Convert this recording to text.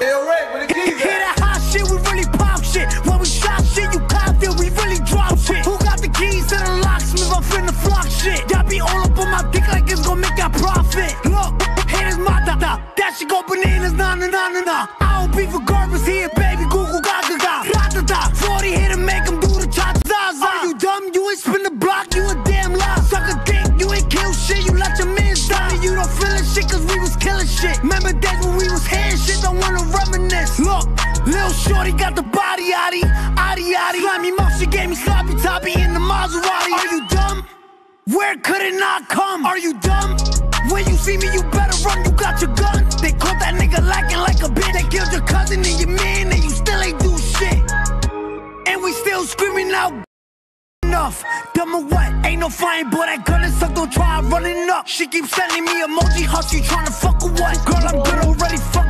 You hear that hot shit? We really pop shit. When we shot shit, you copped it. We really drop shit. Who got the keys to the locksmith? I'm finna flock shit. Y'all be all up on my dick like it's gonna make that profit. Look, haters my da da. That shit go bananas, nah nah nah nah nah. I don't beef with garbage here, baby. Google gaga gaga. Da da da. 40 here to make 'em do the cha za za. Are you dumb? You ain't spin the block. You a damn lie. Suck a dick. You ain't kill shit. You let your man die. You don't feel it shit cause we was killing shit. Remember days Shorty got the body yaddy. Addy yaddy. Slimy mouth. She gave me sloppy toppy in the Maserati. Are you dumb? Where could it not come? Are you dumb? When you see me, you better run, you got your gun. They caught that nigga lacking like a bitch. They killed your cousin and your man, and you still ain't do shit. And we still screaming out enough. Dumb or what? Ain't no flying, boy. That gun is suck, don't try running up. She keeps sending me emoji, how she tryna fuck or what? Girl, I'm good already, fuck